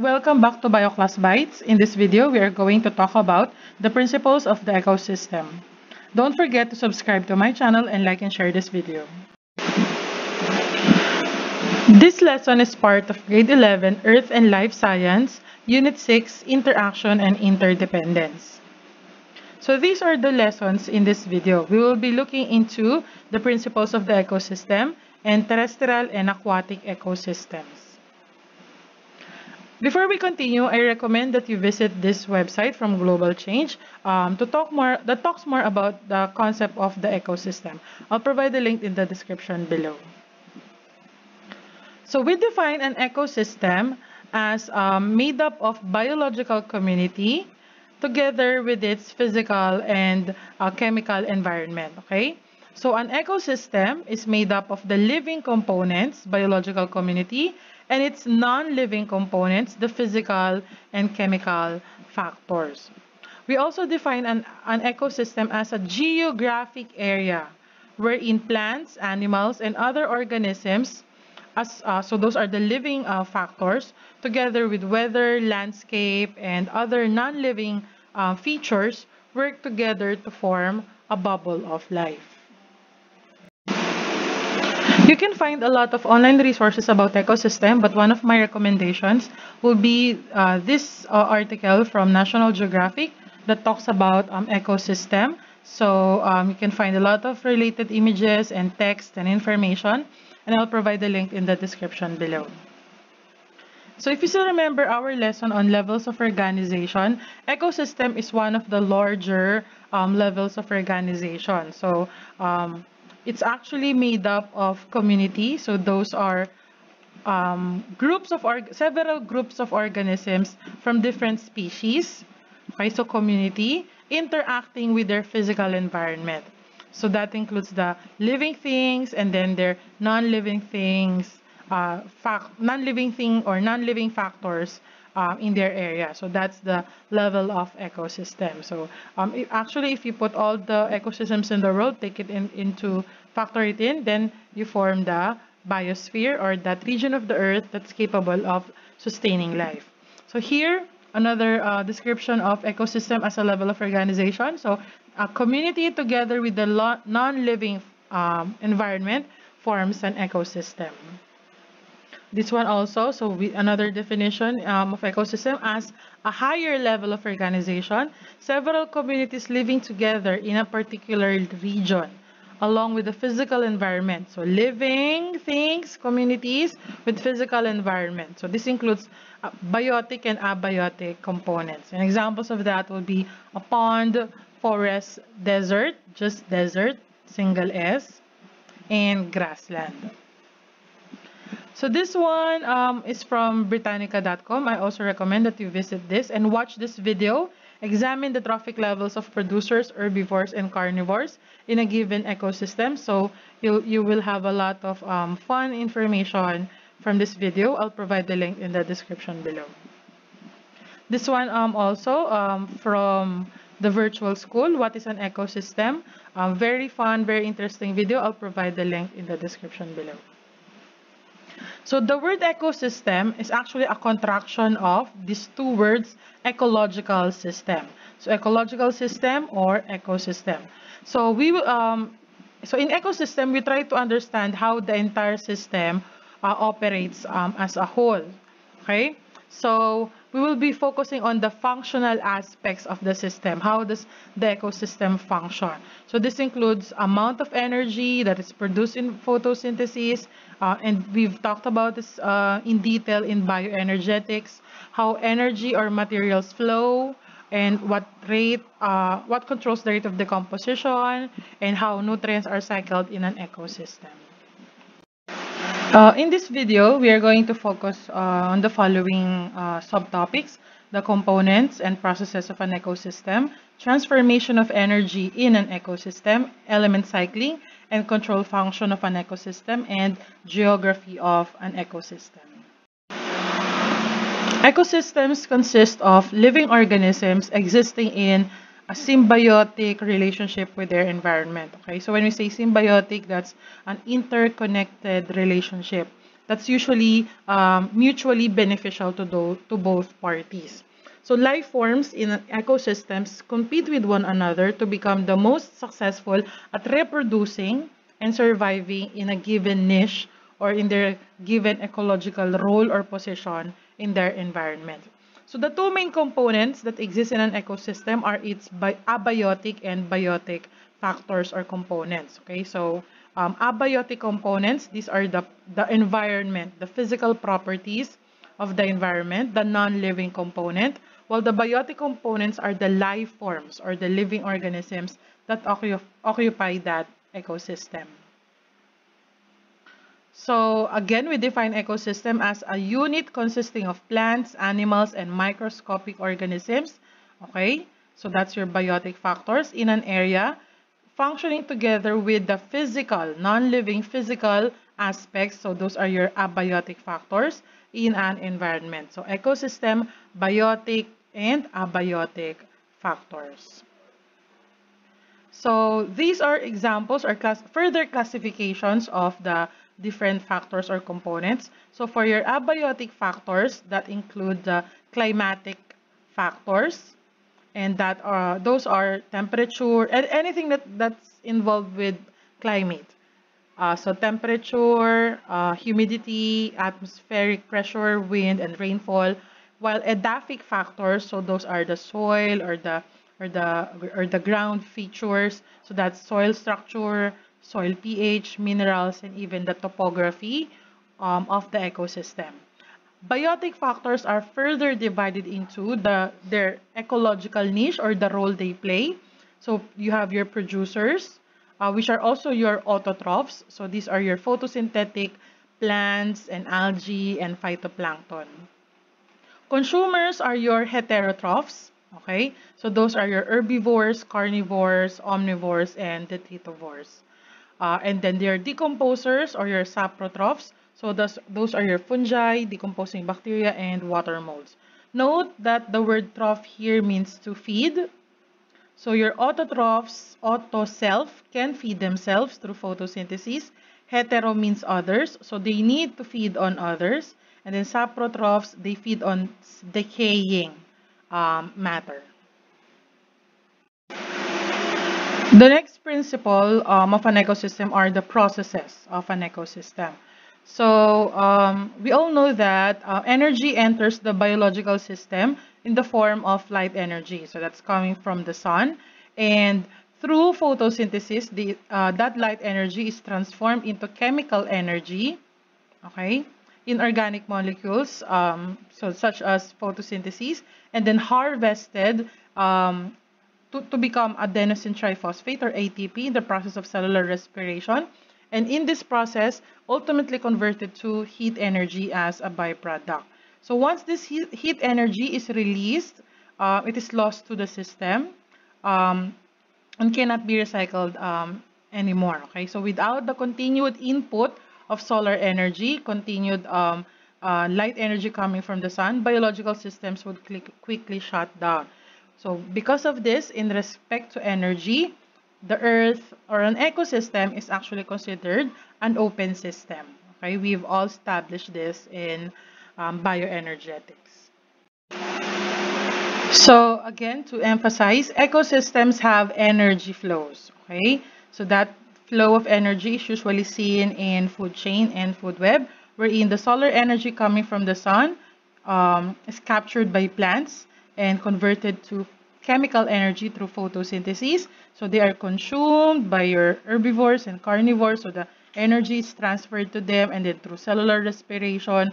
welcome back to BioClass Bites. In this video, we are going to talk about the principles of the ecosystem. Don't forget to subscribe to my channel and like and share this video. This lesson is part of Grade 11 Earth and Life Science, Unit 6, Interaction and Interdependence. So these are the lessons in this video. We will be looking into the principles of the ecosystem and terrestrial and aquatic ecosystems. Before we continue, I recommend that you visit this website from Global Change um, to talk more that talks more about the concept of the ecosystem. I'll provide the link in the description below. So we define an ecosystem as um, made up of biological community together with its physical and uh, chemical environment, okay? So an ecosystem is made up of the living components, biological community, and its non-living components, the physical and chemical factors. We also define an, an ecosystem as a geographic area wherein plants, animals, and other organisms, as, uh, so those are the living uh, factors, together with weather, landscape, and other non-living uh, features, work together to form a bubble of life. You can find a lot of online resources about ecosystem, but one of my recommendations will be uh, this uh, article from National Geographic that talks about um, ecosystem. So um, you can find a lot of related images and text and information, and I'll provide the link in the description below. So if you still remember our lesson on levels of organization, ecosystem is one of the larger um, levels of organization. So um, it's actually made up of community. So those are um, groups of several groups of organisms from different species. Okay, so community interacting with their physical environment. So that includes the living things and then their non-living things, uh, non-living thing or non-living factors um, in their area. So that's the level of ecosystem. So um, actually, if you put all the ecosystems in the world, take it in, into factor it in, then you form the biosphere or that region of the earth that's capable of sustaining life. So here, another uh, description of ecosystem as a level of organization. So a community together with the non-living um, environment forms an ecosystem. This one also, so we, another definition um, of ecosystem as a higher level of organization, several communities living together in a particular region along with the physical environment. So living things, communities with physical environment. So this includes uh, biotic and abiotic components. And examples of that would be a pond, forest, desert, just desert, single S, and grassland. So this one um, is from Britannica.com. I also recommend that you visit this and watch this video. Examine the trophic levels of producers, herbivores, and carnivores in a given ecosystem. So you, you will have a lot of um, fun information from this video. I'll provide the link in the description below. This one um, also um, from the virtual school, what is an ecosystem? Um, very fun, very interesting video. I'll provide the link in the description below. So the word ecosystem is actually a contraction of these two words, ecological system. So ecological system or ecosystem. So we um, so in ecosystem, we try to understand how the entire system uh, operates um, as a whole. Okay, so we will be focusing on the functional aspects of the system. How does the ecosystem function? So this includes amount of energy that is produced in photosynthesis, uh, and we've talked about this uh, in detail in bioenergetics, how energy or materials flow, and what rate, uh, what controls the rate of decomposition, and how nutrients are cycled in an ecosystem. Uh, in this video, we are going to focus uh, on the following uh, subtopics, the components and processes of an ecosystem, transformation of energy in an ecosystem, element cycling, and control function of an ecosystem, and geography of an ecosystem. Ecosystems consist of living organisms existing in a symbiotic relationship with their environment. Okay, so when we say symbiotic, that's an interconnected relationship that's usually um, mutually beneficial to, do, to both parties. So life forms in ecosystems compete with one another to become the most successful at reproducing and surviving in a given niche or in their given ecological role or position in their environment. So the two main components that exist in an ecosystem are its abiotic and biotic factors or components. Okay, so um, abiotic components, these are the, the environment, the physical properties of the environment, the non-living component, while the biotic components are the life forms or the living organisms that occupy that ecosystem. So again, we define ecosystem as a unit consisting of plants, animals, and microscopic organisms. Okay, so that's your biotic factors in an area functioning together with the physical, non-living physical aspects. So those are your abiotic factors in an environment. So ecosystem, biotic, and abiotic factors. So these are examples or class further classifications of the different factors or components. So for your abiotic factors, that include the climatic factors, and that are those are temperature and anything that that's involved with climate. Uh, so temperature, uh, humidity, atmospheric pressure, wind, and rainfall. While edaphic factors, so those are the soil or the or the or the ground features so that's soil structure soil ph minerals and even the topography um, of the ecosystem. Biotic factors are further divided into the their ecological niche or the role they play. So you have your producers uh, which are also your autotrophs. So these are your photosynthetic plants and algae and phytoplankton. Consumers are your heterotrophs Okay, so those are your herbivores, carnivores, omnivores, and detritivores. Uh, and then their decomposers or your saprotrophs. So those, those are your fungi, decomposing bacteria, and water molds. Note that the word troph here means to feed. So your autotrophs, auto self, can feed themselves through photosynthesis. Hetero means others, so they need to feed on others. And then saprotrophs, they feed on decaying um, matter. The next principle um, of an ecosystem are the processes of an ecosystem. So um, we all know that uh, energy enters the biological system in the form of light energy. So that's coming from the sun. And through photosynthesis, the, uh, that light energy is transformed into chemical energy. Okay in organic molecules, um, so such as photosynthesis, and then harvested um, to, to become adenosine triphosphate or ATP in the process of cellular respiration. And in this process, ultimately converted to heat energy as a byproduct. So once this heat, heat energy is released, uh, it is lost to the system um, and cannot be recycled um, anymore. Okay, so without the continued input of solar energy, continued um, uh, light energy coming from the sun, biological systems would quickly shut down. So because of this, in respect to energy, the earth or an ecosystem is actually considered an open system. Okay, we've all established this in um, bioenergetics. So again, to emphasize, ecosystems have energy flows. Okay, so that flow of energy is usually seen in food chain and food web, wherein the solar energy coming from the sun um, is captured by plants and converted to chemical energy through photosynthesis. So they are consumed by your herbivores and carnivores. So the energy is transferred to them and then through cellular respiration,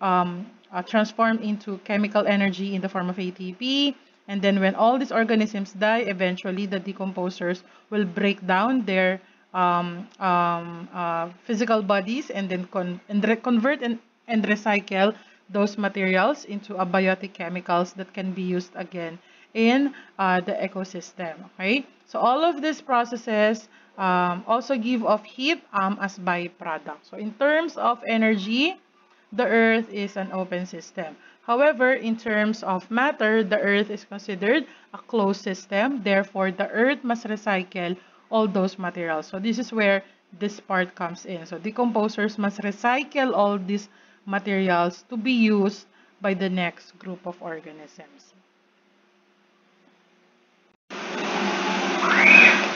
um, uh, transformed into chemical energy in the form of ATP. And then when all these organisms die, eventually the decomposers will break down their um, um, uh, physical bodies and then con and convert and, and recycle those materials into abiotic chemicals that can be used again in uh, the ecosystem. Okay, so all of these processes um, also give off heat um, as byproduct. So in terms of energy, the Earth is an open system. However, in terms of matter, the Earth is considered a closed system. Therefore, the Earth must recycle all those materials. So this is where this part comes in. So decomposers must recycle all these materials to be used by the next group of organisms.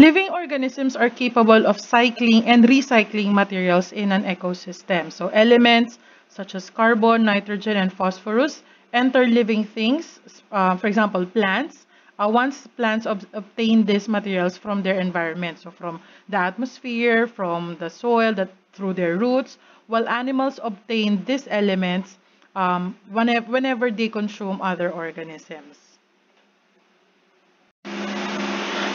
Living organisms are capable of cycling and recycling materials in an ecosystem. So elements such as carbon, nitrogen, and phosphorus enter living things, uh, for example, plants, uh, once plants ob obtain these materials from their environment, so from the atmosphere, from the soil, that through their roots, while animals obtain these elements um, whenever, whenever they consume other organisms.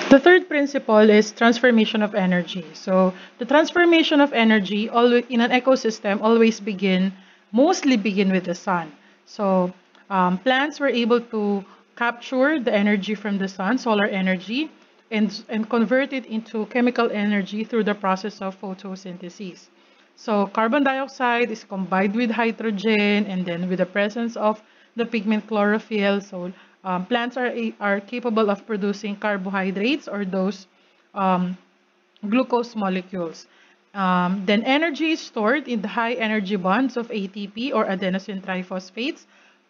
The third principle is transformation of energy. So the transformation of energy in an ecosystem always begin, mostly begin with the sun. So um, plants were able to capture the energy from the sun, solar energy, and, and convert it into chemical energy through the process of photosynthesis. So carbon dioxide is combined with hydrogen and then with the presence of the pigment chlorophyll. So um, plants are, are capable of producing carbohydrates or those um, glucose molecules. Um, then energy is stored in the high energy bonds of ATP or adenosine triphosphates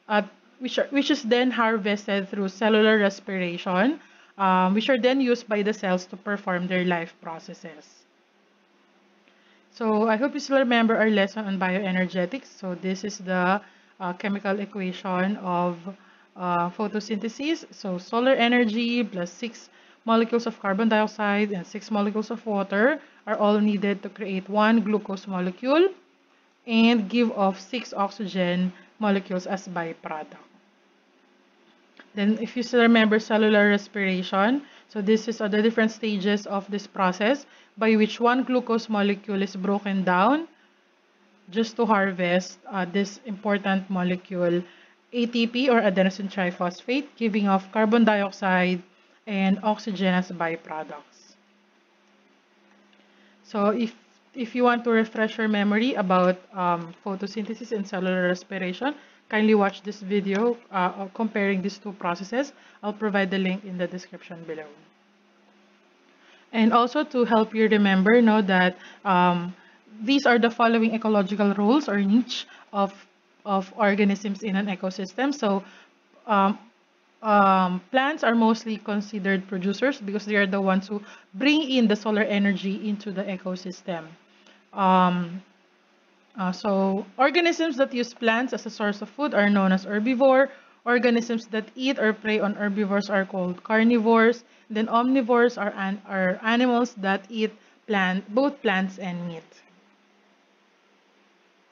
uh, which, are, which is then harvested through cellular respiration, um, which are then used by the cells to perform their life processes. So I hope you still remember our lesson on bioenergetics. So this is the uh, chemical equation of uh, photosynthesis. So solar energy plus six molecules of carbon dioxide and six molecules of water are all needed to create one glucose molecule and give off six oxygen molecules as byproduct. Then if you still remember cellular respiration, so this is uh, the different stages of this process by which one glucose molecule is broken down just to harvest uh, this important molecule ATP or adenosine triphosphate, giving off carbon dioxide and oxygen as byproducts. So if if you want to refresh your memory about um, photosynthesis and cellular respiration, kindly watch this video uh, comparing these two processes. I'll provide the link in the description below. And also to help you remember, know that um, these are the following ecological roles or niche of, of organisms in an ecosystem. So um, um, plants are mostly considered producers because they are the ones who bring in the solar energy into the ecosystem. Um, uh, so organisms that use plants as a source of food are known as herbivore. Organisms that eat or prey on herbivores are called carnivores. Then omnivores are, an, are animals that eat plant, both plants and meat.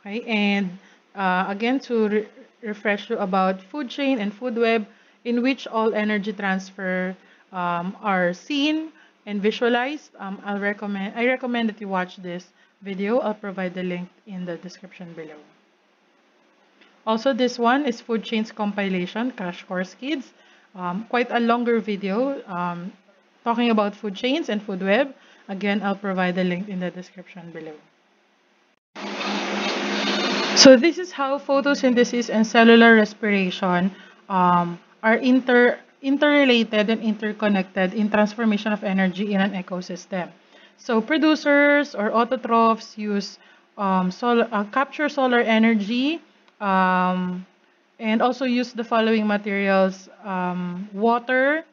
Okay, and uh, again to re refresh you about food chain and food web in which all energy transfer um, are seen and visualized. Um, I'll recommend I recommend that you watch this video. I'll provide the link in the description below. Also, this one is Food Chains Compilation, Crash Course Kids. Um, quite a longer video um, talking about food chains and food web. Again, I'll provide the link in the description below. So this is how photosynthesis and cellular respiration um, are inter interrelated and interconnected in transformation of energy in an ecosystem. So producers or autotrophs use um, sol uh, capture solar energy um, and also use the following materials, um, water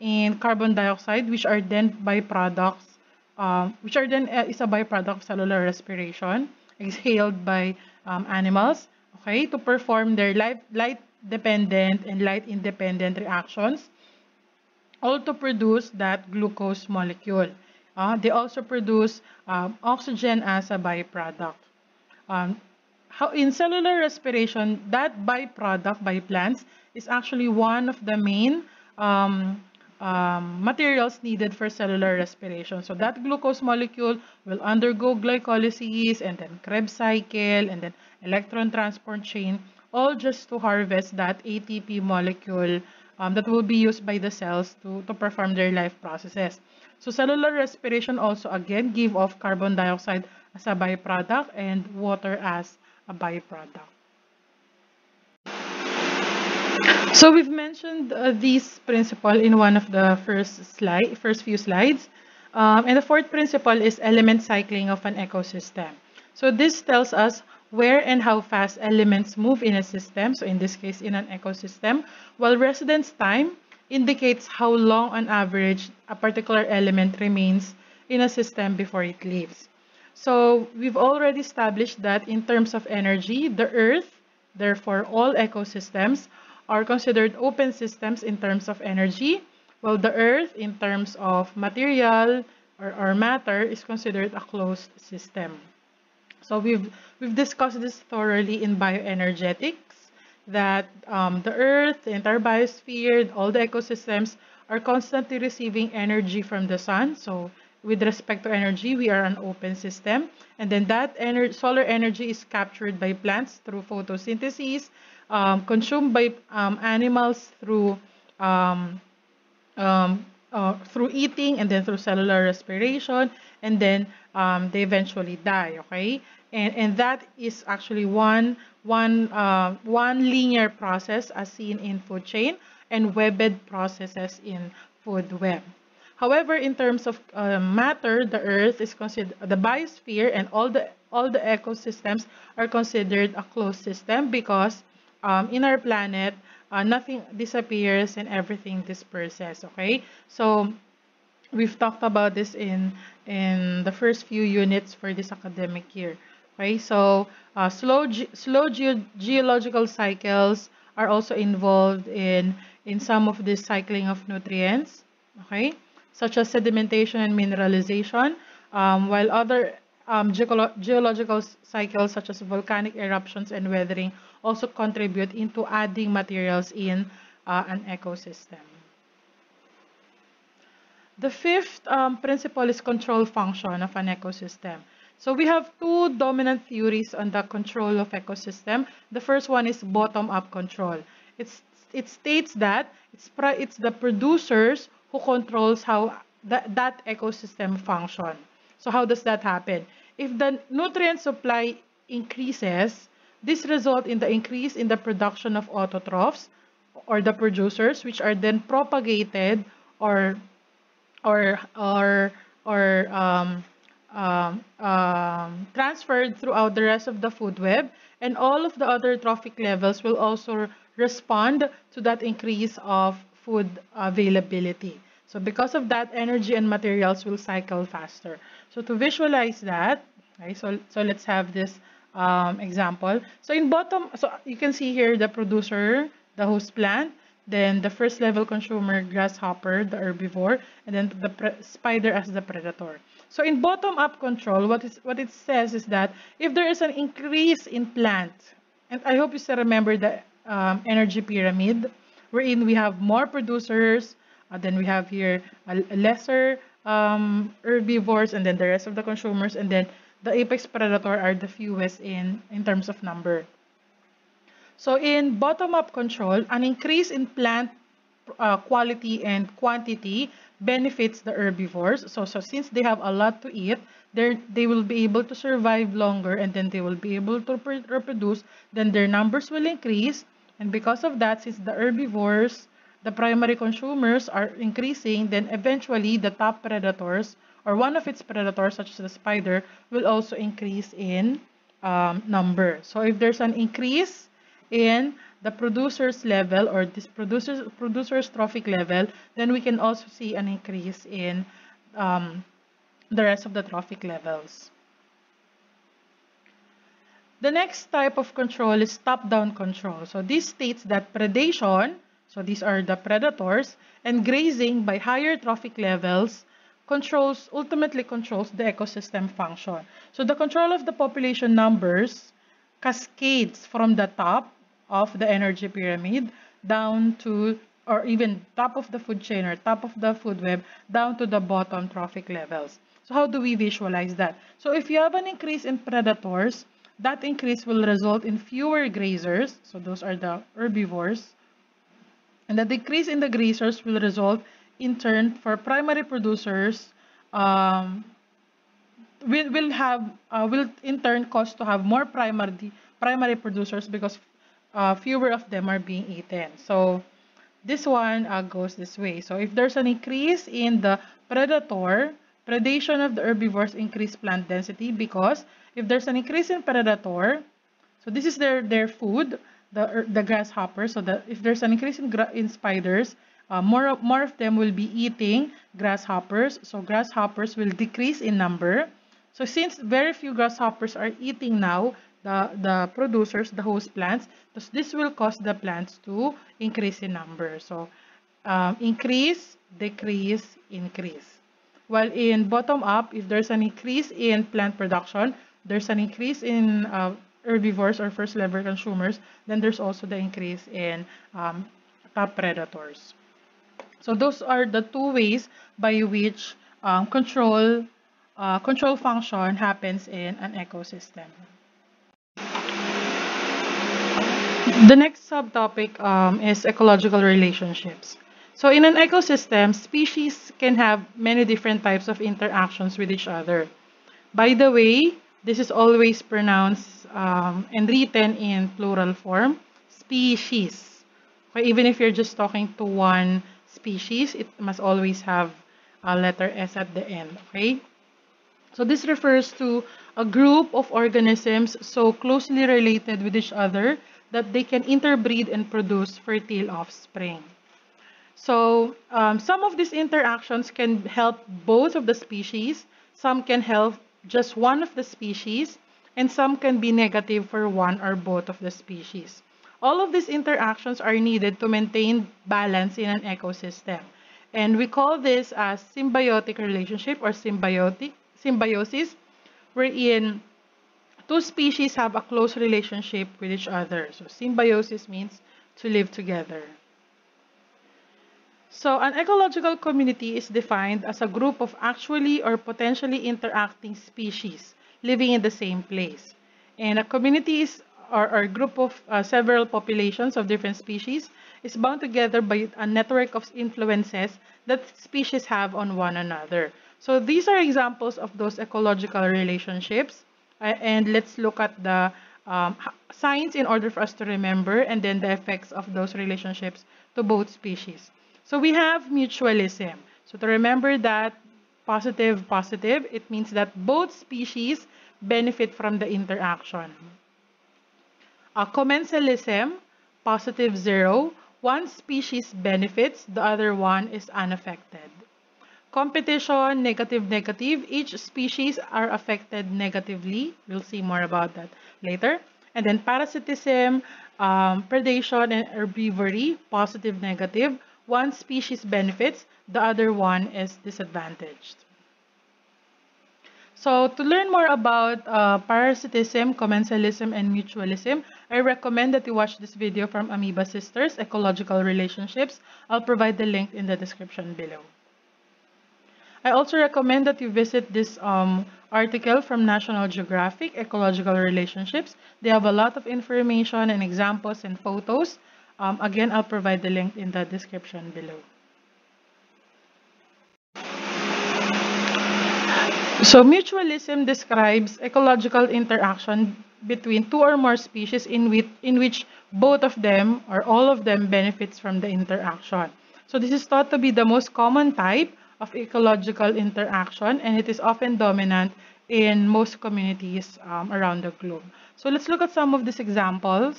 and carbon dioxide, which are then byproducts, um, which are then uh, is a byproduct of cellular respiration exhaled by um, animals, okay, to perform their life, light dependent and light independent reactions, all to produce that glucose molecule. Uh, they also produce um, oxygen as a byproduct. Um, how in cellular respiration, that byproduct by plants is actually one of the main um, um, materials needed for cellular respiration. So that glucose molecule will undergo glycolysis and then Krebs cycle and then electron transport chain, all just to harvest that ATP molecule um, that will be used by the cells to, to perform their life processes. So cellular respiration also again give off carbon dioxide as a byproduct and water as a byproduct. So we've mentioned uh, this principle in one of the first slide, first few slides. Um, and the fourth principle is element cycling of an ecosystem. So this tells us where and how fast elements move in a system, so in this case in an ecosystem, while residence time indicates how long on average a particular element remains in a system before it leaves. So we've already established that in terms of energy, the Earth, therefore all ecosystems, are considered open systems in terms of energy, while the Earth, in terms of material or, or matter, is considered a closed system. So we've, we've discussed this thoroughly in bioenergetics, that um, the Earth, the entire biosphere, all the ecosystems are constantly receiving energy from the sun. So with respect to energy, we are an open system. And then that ener solar energy is captured by plants through photosynthesis, um, consumed by um, animals through um, um, uh, through eating and then through cellular respiration, and then um, they eventually die. Okay, and and that is actually one one uh, one linear process as seen in food chain and webbed processes in food web. However, in terms of uh, matter, the Earth is considered the biosphere and all the all the ecosystems are considered a closed system because um, in our planet, uh, nothing disappears and everything disperses. Okay, so we've talked about this in in the first few units for this academic year. Okay, so uh, slow ge slow ge geological cycles are also involved in in some of this cycling of nutrients. Okay, such as sedimentation and mineralization, um, while other um, geological cycles such as volcanic eruptions and weathering also contribute into adding materials in uh, an ecosystem. The fifth um, principle is control function of an ecosystem. So we have two dominant theories on the control of ecosystem. The first one is bottom-up control. It's, it states that it's, it's the producers who controls how that, that ecosystem function. So how does that happen? If the nutrient supply increases, this result in the increase in the production of autotrophs or the producers, which are then propagated or or or or um, um, um, transferred throughout the rest of the food web, and all of the other trophic levels will also respond to that increase of food availability. So because of that, energy and materials will cycle faster. So to visualize that, so, so let's have this um, example. So in bottom, so you can see here the producer, the host plant, then the first level consumer, grasshopper, the herbivore, and then the spider as the predator. So in bottom-up control, what, is, what it says is that if there is an increase in plant, and I hope you still remember the um, energy pyramid, wherein we have more producers, uh, then we have here a, lesser um, herbivores, and then the rest of the consumers, and then the apex predator are the fewest in, in terms of number. So in bottom-up control, an increase in plant uh, quality and quantity benefits the herbivores. So, so since they have a lot to eat, they will be able to survive longer and then they will be able to reproduce, then their numbers will increase and because of that, since the herbivores, the primary consumers are increasing, then eventually the top predators or one of its predators, such as the spider, will also increase in um, number. So if there's an increase in the producer's level or this producer's, producer's trophic level, then we can also see an increase in um, the rest of the trophic levels. The next type of control is top-down control. So this states that predation, so these are the predators, and grazing by higher trophic levels controls ultimately controls the ecosystem function. So the control of the population numbers cascades from the top of the energy pyramid down to or even top of the food chain or top of the food web down to the bottom trophic levels. So how do we visualize that? So if you have an increase in predators, that increase will result in fewer grazers, so those are the herbivores, and the decrease in the grazers will result in turn for primary producers um, will, will have uh, will in turn cause to have more primary primary producers because uh, fewer of them are being eaten. So this one uh, goes this way. So if there's an increase in the predator, predation of the herbivores increase plant density because if there's an increase in predator, so this is their, their food, the, the grasshopper. So that if there's an increase in, in spiders, uh, more, more of them will be eating grasshoppers. So grasshoppers will decrease in number. So since very few grasshoppers are eating now, the, the producers, the host plants, this will cause the plants to increase in number. So um, increase, decrease, increase. While in bottom up, if there's an increase in plant production, there's an increase in uh, herbivores or first level consumers, then there's also the increase in um, top predators. So those are the two ways by which um, control uh, control function happens in an ecosystem. The next subtopic um, is ecological relationships. So in an ecosystem, species can have many different types of interactions with each other. By the way, this is always pronounced um, and written in plural form, species. Okay, even if you're just talking to one species, it must always have a letter S at the end, okay? So this refers to a group of organisms so closely related with each other that they can interbreed and produce fertile offspring. So um, some of these interactions can help both of the species, some can help just one of the species, and some can be negative for one or both of the species. All of these interactions are needed to maintain balance in an ecosystem. And we call this a symbiotic relationship or symbiotic symbiosis, wherein two species have a close relationship with each other. So symbiosis means to live together. So an ecological community is defined as a group of actually or potentially interacting species living in the same place. And a community is or, a group of uh, several populations of different species is bound together by a network of influences that species have on one another. So these are examples of those ecological relationships. And let's look at the um, signs in order for us to remember and then the effects of those relationships to both species. So we have mutualism. So to remember that positive, positive, it means that both species benefit from the interaction. A commensalism, positive zero, one species benefits, the other one is unaffected. Competition, negative, negative, each species are affected negatively. We'll see more about that later. And then parasitism, um, predation, and herbivory, positive, negative one species benefits, the other one is disadvantaged. So to learn more about uh, parasitism, commensalism, and mutualism, I recommend that you watch this video from Amoeba Sisters, Ecological Relationships. I'll provide the link in the description below. I also recommend that you visit this um, article from National Geographic, Ecological Relationships. They have a lot of information and examples and photos um, again, I'll provide the link in the description below. So mutualism describes ecological interaction between two or more species in which, in which both of them or all of them benefits from the interaction. So this is thought to be the most common type of ecological interaction and it is often dominant in most communities um, around the globe. So let's look at some of these examples.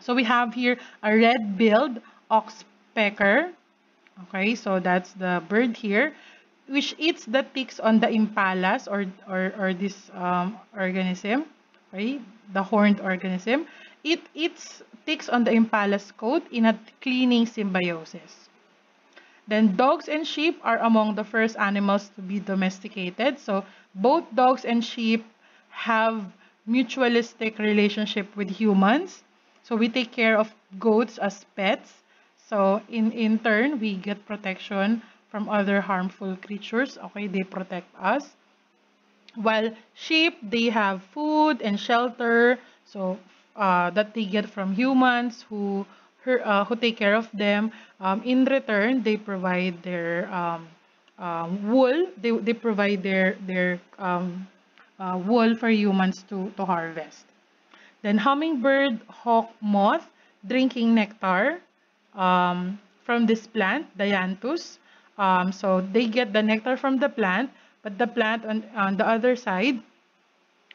So we have here a red-billed oxpecker. Okay, so that's the bird here, which eats the ticks on the impalas or, or, or this um, organism, right? the horned organism. It eats ticks on the impala's coat in a cleaning symbiosis. Then dogs and sheep are among the first animals to be domesticated. So both dogs and sheep have mutualistic relationship with humans. So we take care of goats as pets. So in, in turn, we get protection from other harmful creatures. Okay, they protect us. While sheep, they have food and shelter. So uh, that they get from humans who uh, who take care of them. Um, in return, they provide their um, uh, wool. They, they provide their their um, uh, wool for humans to to harvest. Then hummingbird, hawk, moth, drinking nectar um, from this plant, Dianthus. Um, so they get the nectar from the plant, but the plant on, on the other side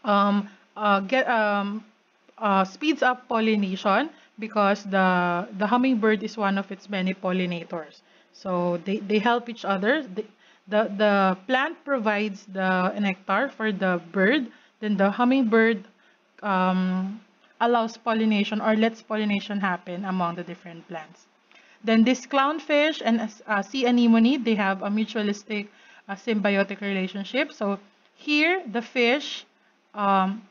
um, uh, get um, uh, speeds up pollination because the the hummingbird is one of its many pollinators. So they, they help each other. The, the, the plant provides the nectar for the bird, then the hummingbird um, allows pollination or lets pollination happen among the different plants. Then this clownfish and uh, sea anemone, they have a mutualistic uh, symbiotic relationship. So here, the fish, um,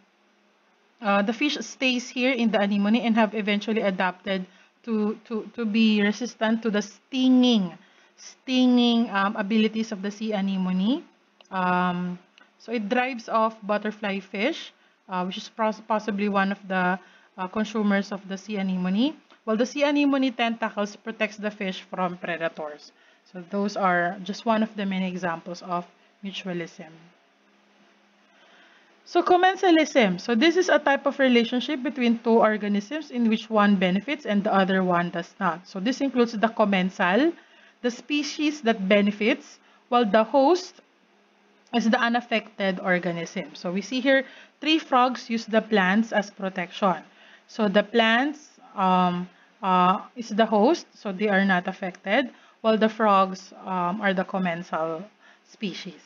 uh, the fish stays here in the anemone and have eventually adapted to, to, to be resistant to the stinging, stinging um, abilities of the sea anemone. Um, so it drives off butterfly fish, uh, which is possibly one of the uh, consumers of the sea anemone while the sea anemone tentacles protects the fish from predators. So those are just one of the many examples of mutualism. So commensalism. So this is a type of relationship between two organisms in which one benefits and the other one does not. So this includes the commensal, the species that benefits, while the host is the unaffected organism. So we see here three frogs use the plants as protection. So the plants um, uh, is the host, so they are not affected, while the frogs um, are the commensal species.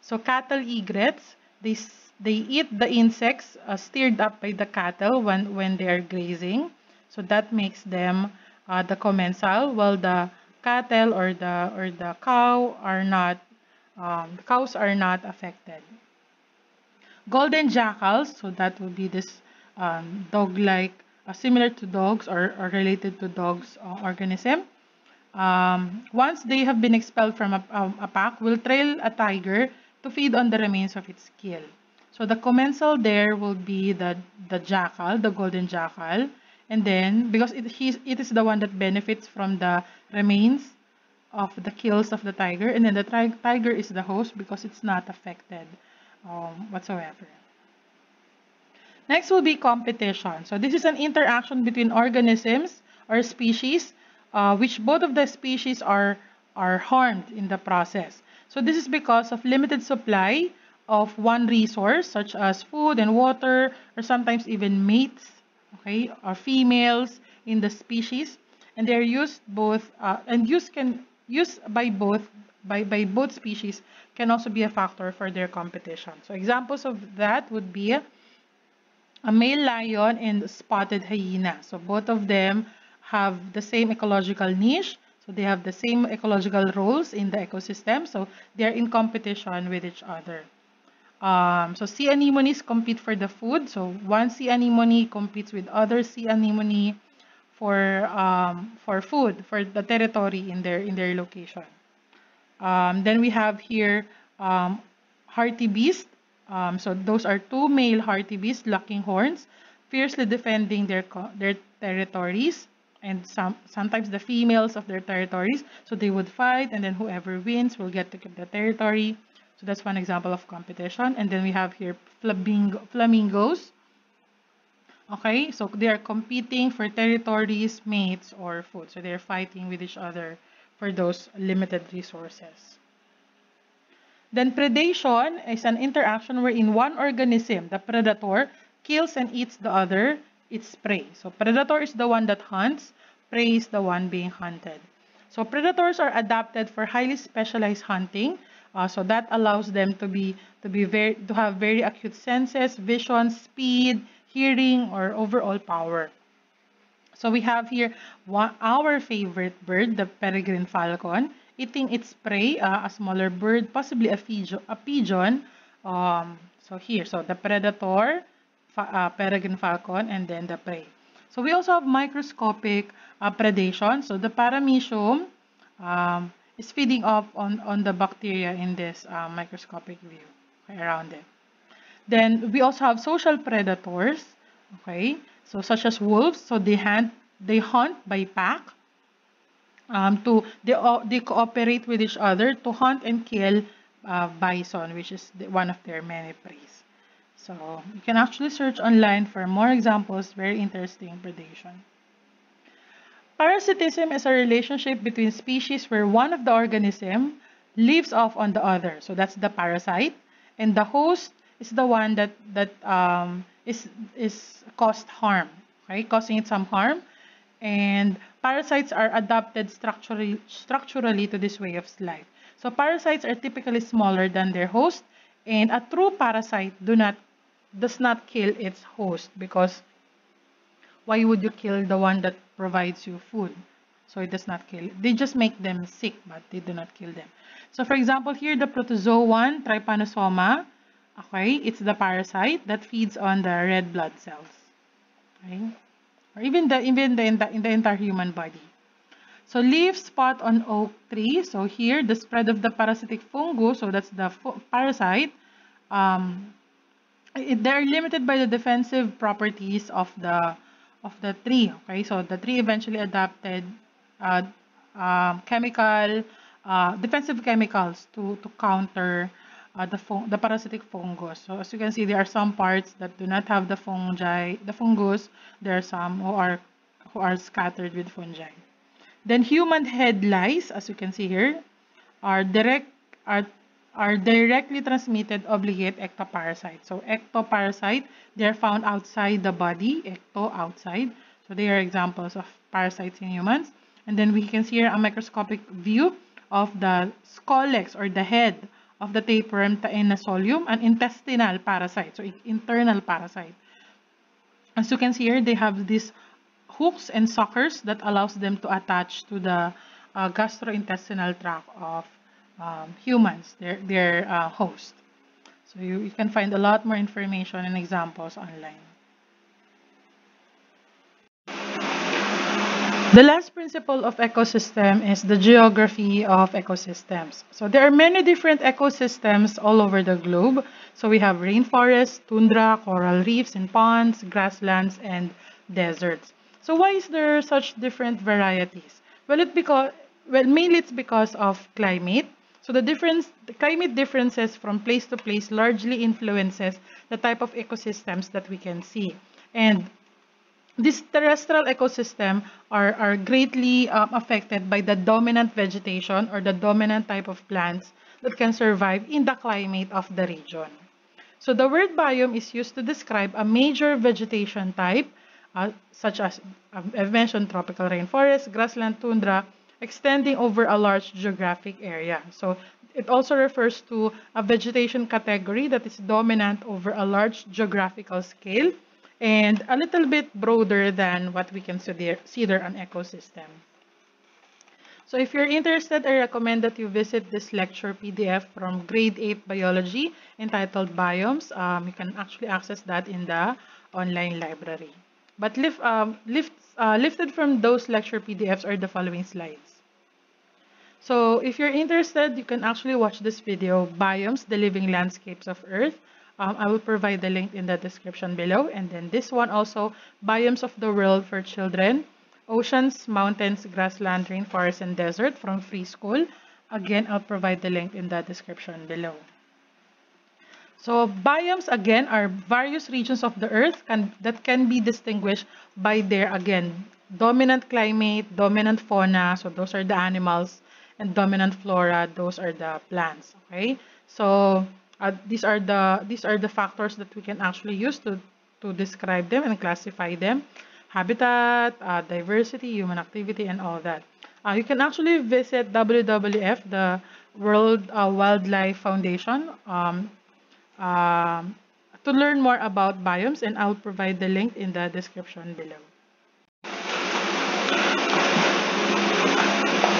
So cattle egrets, they, they eat the insects uh, stirred up by the cattle when, when they are grazing. So that makes them uh, the commensal, while the cattle or the or the cow are not um, cows are not affected. Golden jackals, so that would be this um, dog-like uh, similar to dogs or, or related to dogs uh, organism. Um, once they have been expelled from a, a, a, pack, will trail a tiger to feed on the remains of its kill. So the commensal there will be the, the jackal, the golden jackal. And then, because it, he's, it is the one that benefits from the remains of the kills of the tiger. And then the tiger is the host because it's not affected um, whatsoever. Next will be competition. So this is an interaction between organisms or species, uh, which both of the species are, are harmed in the process. So this is because of limited supply of one resource, such as food and water, or sometimes even mates, okay, or females in the species. And they're used both, uh, and use can use by both by, by both species can also be a factor for their competition. So examples of that would be a male lion and spotted hyena. So both of them have the same ecological niche. So they have the same ecological roles in the ecosystem. So they're in competition with each other. Um, so sea anemones compete for the food. So one sea anemone competes with other sea anemone for um, for food for the territory in their in their location. Um, then we have here um, beast. Um, so those are two male hartebeests locking horns, fiercely defending their their territories, and some sometimes the females of their territories. So they would fight, and then whoever wins will get to keep the territory. So that's one example of competition. And then we have here flamingo, flamingos. Okay, so they are competing for territories, mates, or food. So they're fighting with each other for those limited resources. Then predation is an interaction wherein one organism, the predator, kills and eats the other, its prey. So predator is the one that hunts, prey is the one being hunted. So predators are adapted for highly specialized hunting. Uh, so that allows them to be to be very to have very acute senses, vision, speed, hearing, or overall power. So we have here one, our favorite bird, the peregrine falcon eating its prey, uh, a smaller bird, possibly a, a pigeon. Um, so here, so the predator, uh, peregrine falcon, and then the prey. So we also have microscopic uh, predation. So the paramecium um, is feeding off on, on the bacteria in this uh, microscopic view around it. Then we also have social predators, okay, so such as wolves. So they hunt, they hunt by pack um, to they, all they cooperate with each other to hunt and kill uh, bison, which is the, one of their many preys. So you can actually search online for more examples. Very interesting predation. Parasitism is a relationship between species where one of the organism lives off on the other. So that's the parasite. And the host is the one that, that um, is, is caused harm, okay? Causing it some harm. And parasites are adapted structurally, structurally to this way of life. So parasites are typically smaller than their host. And a true parasite do not does not kill its host because why would you kill the one that provides you food? So it does not kill. They just make them sick, but they do not kill them. So for example, here the protozoan trypanosoma, okay, it's the parasite that feeds on the red blood cells, okay, or even the even the in the, in the entire human body. So leaf spot on oak tree. So here the spread of the parasitic fungus, so that's the parasite. Um, it, they're limited by the defensive properties of the of the tree. Okay, so the tree eventually adapted uh, uh, chemical uh, defensive chemicals to to counter uh, the the parasitic fungus. So as you can see, there are some parts that do not have the fungi, the fungus. There are some who are who are scattered with fungi. Then human head lice, as you can see here, are direct are are directly transmitted obligate ectoparasite. So ectoparasite, they're found outside the body, ecto outside. So they are examples of parasites in humans. And then we can see here a microscopic view of the scolex or the head of the tapeworm Taenia solium, an intestinal parasite, so internal parasite. As you can see here, they have these hooks and suckers that allows them to attach to the uh, gastrointestinal tract of um, humans, their, their uh, host. So you, you can find a lot more information and examples online. The last principle of ecosystem is the geography of ecosystems. So there are many different ecosystems all over the globe. So we have rainforests, tundra, coral reefs and ponds, grasslands, and deserts. So why is there such different varieties? Well, it because well mainly it's because of climate, so the difference, the climate differences from place to place largely influences the type of ecosystems that we can see. And this terrestrial ecosystem are, are greatly um, affected by the dominant vegetation or the dominant type of plants that can survive in the climate of the region. So the word biome is used to describe a major vegetation type, uh, such as um, I've mentioned tropical rainforest, grassland, tundra, extending over a large geographic area. So it also refers to a vegetation category that is dominant over a large geographical scale and a little bit broader than what we can consider an ecosystem. So if you're interested, I recommend that you visit this lecture PDF from grade 8 biology entitled Biomes. Um, you can actually access that in the online library. But lift, um, lift, uh, lifted from those lecture PDFs are the following slides. So if you're interested, you can actually watch this video, Biomes, the Living Landscapes of Earth. Um, I will provide the link in the description below. And then this one also, Biomes of the World for Children, Oceans, Mountains, Grassland, Rainforest, and Desert from FreeSchool. Again, I'll provide the link in the description below. So biomes, again, are various regions of the Earth can, that can be distinguished by their, again, dominant climate, dominant fauna, so those are the animals, and dominant flora, those are the plants. Okay, so uh, these are the these are the factors that we can actually use to to describe them and classify them. Habitat, uh, diversity, human activity, and all that. Uh, you can actually visit WWF, the World uh, Wildlife Foundation, um, um, to learn more about biomes, and I'll provide the link in the description below.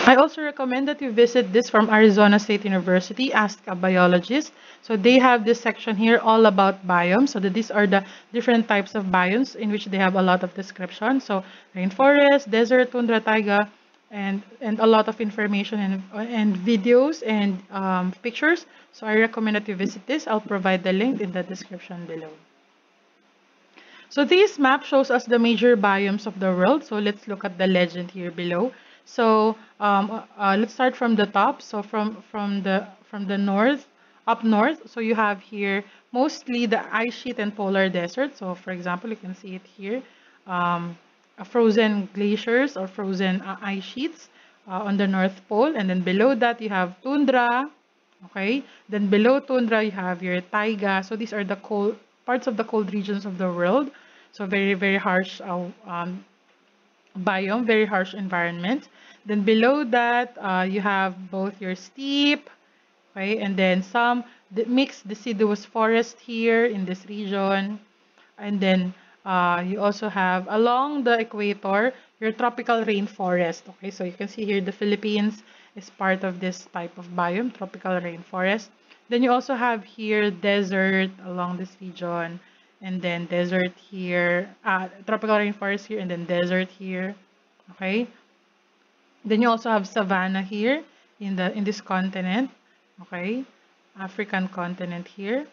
I also recommend that you visit this from Arizona State University, Ask a Biologist. So they have this section here all about biomes. So that these are the different types of biomes in which they have a lot of description. So rainforest, desert, tundra, taiga, and, and a lot of information and, and videos and um, pictures. So I recommend that you visit this. I'll provide the link in the description below. So this map shows us the major biomes of the world. So let's look at the legend here below. So um, uh, let's start from the top. So from from the from the north up north. So you have here mostly the ice sheet and polar desert. So for example, you can see it here. Um, frozen glaciers or frozen uh, ice sheets uh, on the North Pole. And then below that, you have tundra. Okay. Then below tundra, you have your taiga. So these are the cold parts of the cold regions of the world. So very, very harsh uh, um, biome, very harsh environment. Then below that, uh, you have both your steppe, okay, and then some mixed deciduous forest here in this region. And then uh, you also have along the equator, your tropical rainforest. Okay, so you can see here the Philippines is part of this type of biome, tropical rainforest. Then you also have here desert along this region, and then desert here, uh, tropical rainforest here, and then desert here. Okay. Then you also have savanna here in the in this continent. Okay, African continent here.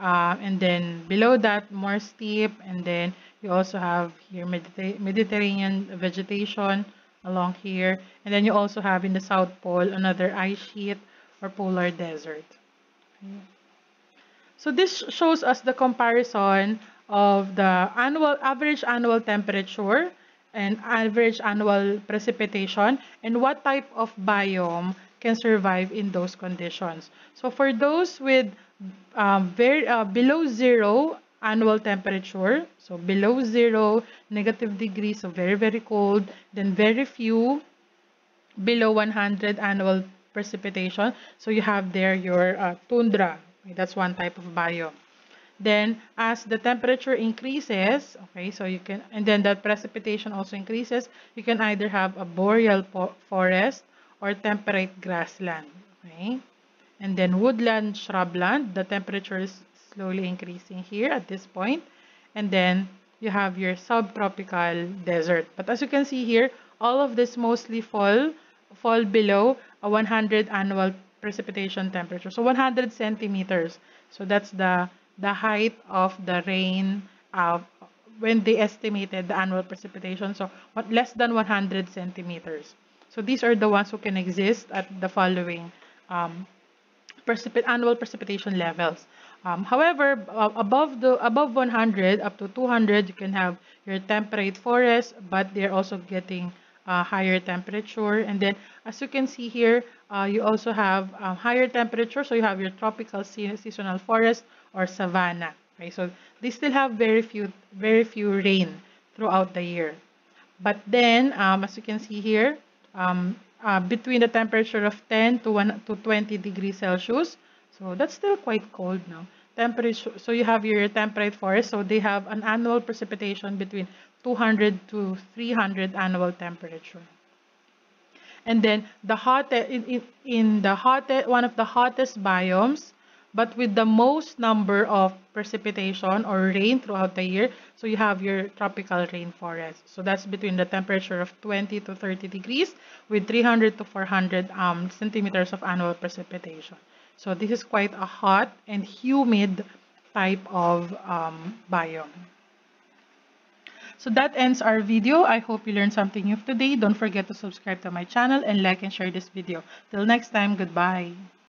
Uh, and then below that, more steep. And then you also have here Mediter Mediterranean vegetation along here. And then you also have in the South Pole another ice sheet or polar desert. Okay. So this shows us the comparison of the annual average annual temperature and average annual precipitation and what type of biome can survive in those conditions. So for those with um, very uh, below zero annual temperature, so below zero, negative degrees, so very, very cold, then very few below 100 annual precipitation. So you have there your uh, tundra. That's one type of biome. Then as the temperature increases, okay, so you can, and then that precipitation also increases, you can either have a boreal forest or temperate grassland, okay. And then woodland, shrubland, the temperature is slowly increasing here at this point. And then you have your subtropical desert. But as you can see here, all of this mostly fall, fall below a 100 annual precipitation temperature. So 100 centimeters. So that's the the height of the rain uh, when they estimated the annual precipitation. So what, less than 100 centimeters. So these are the ones who can exist at the following um, precipit annual precipitation levels. Um, however, uh, above the above 100 up to 200, you can have your temperate forest, but they're also getting uh, higher temperature. And then, as you can see here, uh, you also have um, higher temperature. So you have your tropical seasonal forest or savanna. Okay, so they still have very few, very few rain throughout the year. But then, um, as you can see here, um, uh, between the temperature of 10 to 1 to 20 degrees Celsius, so that's still quite cold now. Temperature, so you have your temperate forest, so they have an annual precipitation between 200 to 300 annual temperature. And then the hot in, in, the hot one of the hottest biomes but with the most number of precipitation or rain throughout the year. So you have your tropical rainforest. So that's between the temperature of 20 to 30 degrees with 300 to 400 um, centimeters of annual precipitation. So this is quite a hot and humid type of um, biome. So that ends our video. I hope you learned something new today. Don't forget to subscribe to my channel and like and share this video. Till next time, goodbye.